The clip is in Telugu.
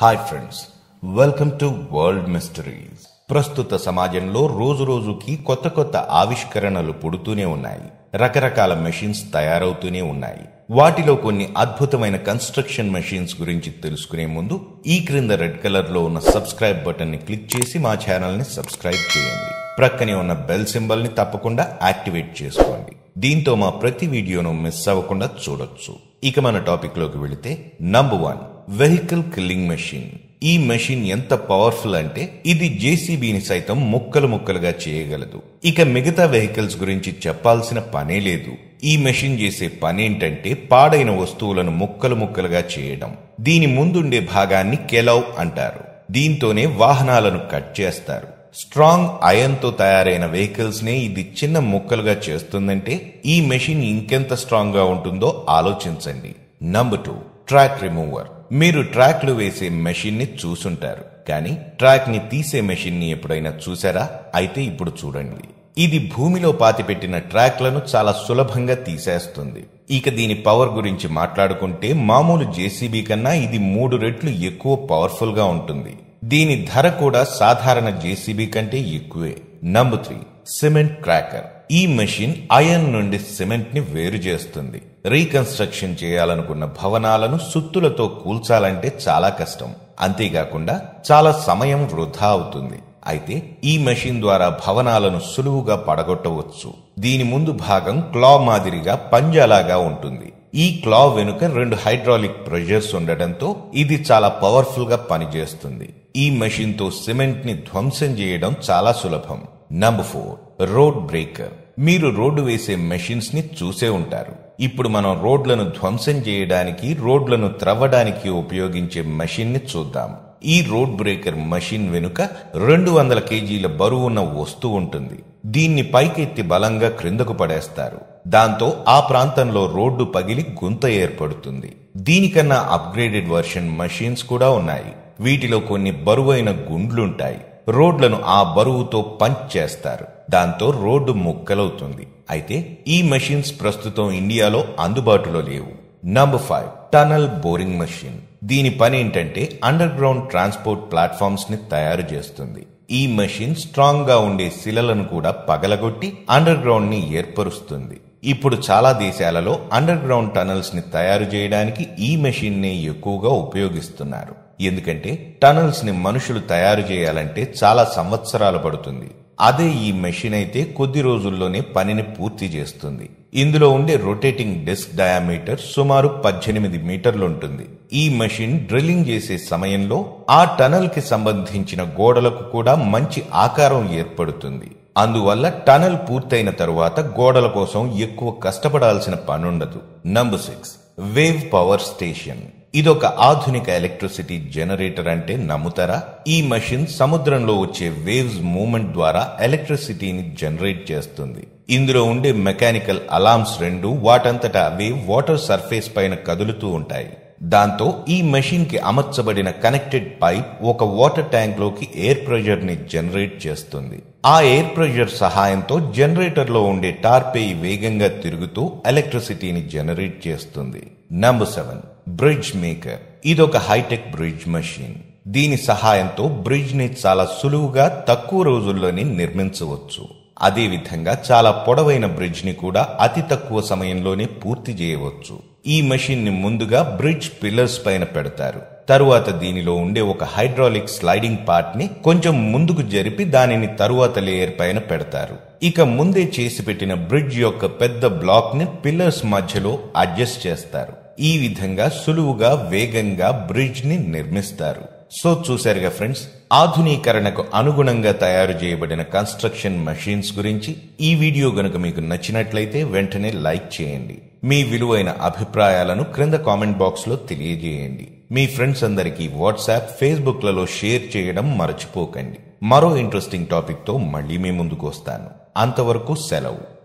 Hi friends welcome to world mysteries ప్రస్తుత సమాజంలో రోజు రోజుకి కొత్త కొత్త ఆవిష్కరణలు పుడుతూనే ఉన్నాయి. రకరకాల మెషిన్స్ తయారవుతూనే ఉన్నాయి. వాటిలో కొన్ని అద్భుతమైన కన్స్ట్రక్షన్ మెషిన్స్ గురించి తెలుసుకునే ముందు ఈ క్రింద రెడ్ కలర్లో ఉన్న సబ్స్క్రైబ్ బటన్ని క్లిక్ చేసి మా ఛానల్ని సబ్స్క్రైబ్ చేయండి. ప్రక్కనే ఉన్న బెల్ సింబల్ని తప్పకుండా యాక్టివేట్ చేసుకోండి. దీంతో మా ప్రతి వీడియోను మిస్ అవ్వకుండా చూడొచ్చు. ఇక మన టాపిక్లోకి వెళితే number one vehicle killing machine ఈ మెషిన్ ఎంత పవర్ఫుల్ అంటే ఇది జేసీబీని సైతం ముక్కలు ముక్కలుగా చేయగలదు. ఇక మిగతా వెహికల్స్ గురించి చెప్పాల్సిన పనే లేదు. ఈ మెషిన్ చేసే పనేంటంటే పాడైన వస్తువులను ముక్కలు ముక్కలుగా చేయడం. దీని ముందుండే భాగాన్ని కెలౌ అంటారు. దీంతోనే వాహనాలను కట్ చేస్తారు. స్ట్రాంగ్ అయన్తో తయారైన వెహికల్స్ని ఇది చిన్న ముక్కలుగా చేస్తుందంటే ఈ మెషిన్ ఇంకెంత స్ట్రాంగ్గా ఉంటుందో ఆలోచించండి. నంబర్ టూ ట్రాక్ రిమూవర్ మీరు ట్రాక్లు వేసే మెషిన్ని చూసుంటారు. కానీ ట్రాక్ని తీసే మెషిన్ని ఎప్పుడైనా చూసారా? అయితే ఇప్పుడు చూడండి. ఇది భూమిలో పాతిపెట్టిన ట్రాక్లను చాలా సులభంగా తీసేస్తుంది. ఇక దీని పవర్ గురించి మాట్లాడుకుంటే మామూలు జేసీబీ కన్నా ఇది మూడు రెట్లు ఎక్కువ పవర్ఫుల్గా ఉంటుంది. దీని ధర కూడా సాధారణ జేసీబీ కంటే ఎక్కువే. నంబర్ త్రీ సిమెంట్ క్రాకర్ ఈ మెషిన్ అయన్ నుండి సిమెంట్ని వేరు చేస్తుంది. రీకన్స్ట్రక్షన్ చేయాలనుకున్న భవనాలను సుత్తులతో కూల్చాలంటే చాలా కష్టం. అంతేకాకుండా చాలా సమయం వృధా అవుతుంది. అయితే ఈ మెషిన్ ద్వారా భవనాలను సులువుగా పడగొట్టవచ్చు. దీని ముందు భాగం క్లా మాదిరిగా పంజాలాగా ఉంటుంది. ఈ క్లా వెనుక రెండు హైడ్రాలిక్ ప్రెషర్స్ ఉండటంతో ఇది చాలా పవర్ఫుల్గా పనిచేస్తుంది. ఈ మెషిన్తో సిమెంట్ని సిమెంట్ని ధ్వంసం చేయడం చాలా సులభం. నంబర్ ఫోర్ రోడ్ బ్రేకర్ మీరు రోడ్డు వేసే మెషిన్స్ని చూసే ఉంటారు. ఇప్పుడు మనం రోడ్లను ధ్వంసం చేయడానికి రోడ్లను త్రవ్వడానికి ఉపయోగించే మెషిన్ని చూద్దాం. ఈ రోడ్ బ్రేకర్ మెషిన్ వెనుక రెండు వందల కేజీల బరువు ఉన్న వస్తువు ఉంటుంది. దీన్ని పైకెత్తి బలంగా క్రిందకు పడేస్తారు. దాంతో ఆ ప్రాంతంలో రోడ్డు పగిలి గుంత ఏర్పడుతుంది. దీనికన్నా అప్గ్రేడెడ్ వర్షన్ మెషిన్స్ కూడా ఉన్నాయి. వీటిలో కొన్ని బరువైన గుండ్లుంటాయి. రోడ్లను ఆ బరువుతో పంచ్ చేస్తారు. దాంతో రోడ్డు ముక్కలవుతుంది. అయితే ఈ మెషిన్స్ ప్రస్తుతం ఇండియాలో అందుబాటులో లేవు. Number five tunnel boring machine దీని పని ఏంటంటే అండర్ గ్రౌండ్ ట్రాన్స్పోర్ట్ ప్లాట్ఫామ్స్ని తయారు చేస్తుంది. ఈ మెషిన్ స్ట్రాంగ్గా ఉండే శిలలను కూడా పగలగొట్టి అండర్ గ్రౌండ్ని ఏర్పరుస్తుంది. ఇప్పుడు చాలా దేశాలలో అండర్ గ్రౌండ్ టనల్స్ని తయారు చేయడానికి ఈ మెషిన్ నే ఎక్కువగా ఉపయోగిస్తున్నారు. ఎందుకంటే టనల్స్ని మనుషులు తయారు చేయాలంటే చాలా సంవత్సరాలు పడుతుంది. అదే ఈ మెషిన్ అయితే కొద్ది రోజుల్లోనే పనిని పూర్తి చేస్తుంది. ఇందులో ఉండే రొటేటింగ్ డిస్క్ డయామీటర్ సుమారు పద్దెనిమిది మీటర్లు ఉంటుంది. ఈ మెషిన్ డ్రిల్లింగ్ చేసే సమయంలో ఆ టనల్కి సంబంధించిన గోడలకు కూడా మంచి ఆకారం ఏర్పడుతుంది. అందువల్ల టనల్ పూర్తయిన తరువాత గోడల కోసం ఎక్కువ కష్టపడాల్సిన పనుండదు. Number six wave power station ఇదొక ఆధునిక ఎలక్ట్రిసిటీ జనరేటర్ అంటే నమ్ముతారా? ఈ మెషిన్ సముద్రంలో వచ్చే వేవ్స్ మూమెంట్ ద్వారా ఎలక్ట్రిసిటీని జనరేట్ చేస్తుంది. ఇందులో ఉండే మెకానికల్ అలార్మ్స్ రెండు వాటంతటా అవి వాటర్ సర్ఫేస్ పైన కదులుతూ ఉంటాయి. దాంతో ఈ మెషిన్కి అమర్చబడిన కనెక్టెడ్ పైప్ ఒక వాటర్ ట్యాంక్లోకి ఎయిర్ ప్రెషర్ని జనరేట్ చేస్తుంది. ఆ ఎయిర్ ప్రెషర్ సహాయంతో జనరేటర్లో ఉండే టార్పేయి వేగంగా తిరుగుతూ ఎలక్ట్రిసిటీని జనరేట్ చేస్తుంది. Number seven. Bridge maker. ఇదొక హైటెక్ బ్రిడ్జ్ మెషిన్. దీని సహాయంతో బ్రిడ్జ్ని చాలా సులువుగా తక్కువ రోజుల్లోనే నిర్మించవచ్చు. అదేవిధంగా చాలా పొడవైన బ్రిడ్జ్ని కూడా అతి తక్కువ సమయంలోనే పూర్తి చేయవచ్చు. ఈ మెషిన్ని ముందుగా బ్రిడ్జ్ పిల్లర్స్ పైన పెడతారు. తరువాత దీనిలో ఉండే ఒక హైడ్రాలిక్ స్లైడింగ్ పార్ట్ని కొంచెం ముందుకు జరిపి దానిని తరువాత లేయర్ పైన పెడతారు. ఇక ముందే చేసి పెట్టిన బ్రిడ్జ్ యొక్క పెద్ద బ్లాక్ని పిల్లర్స్ మధ్యలో అడ్జస్ట్ చేస్తారు. ఈ విధంగా సులువుగా వేగంగా బ్రిడ్జ్ని నిర్మిస్తారు. సో చూశారుగా ఫ్రెండ్స్ ఆధునీకరణకు అనుగుణంగా తయారు చేయబడిన కన్స్ట్రక్షన్ మెషిన్స్ గురించి ఈ వీడియో గనుక మీకు నచ్చినట్లయితే వెంటనే లైక్ చేయండి. మీ విలువైన అభిప్రాయాలను క్రింద కామెంట్ బాక్స్లో తెలియజేయండి. మీ ఫ్రెండ్స్ అందరికీ వాట్సాప్ ఫేస్బుక్లలో షేర్ చేయడం మర్చిపోకండి. మరో ఇంట్రెస్టింగ్ టాపిక్తో మళ్ళీ మీ ముందుకు వస్తాను. అంతవరకు సెలవు.